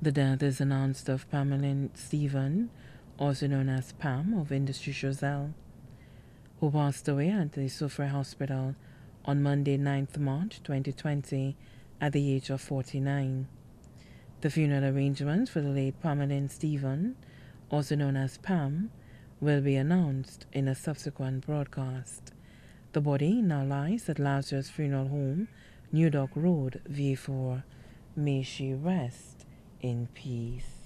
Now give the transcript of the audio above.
The death is announced of Pameline Stephen, also known as Pam of Industry Choiseul, who passed away at the Soufriere Hospital on Monday, 9th March 2020 at the age of 49. The funeral arrangements for the late Pameline Stephen, also known as Pam, will be announced in a subsequent broadcast. The body now lies at Lazarus Funeral Home, New Dock Road, Vieux Fort. May she rest in peace.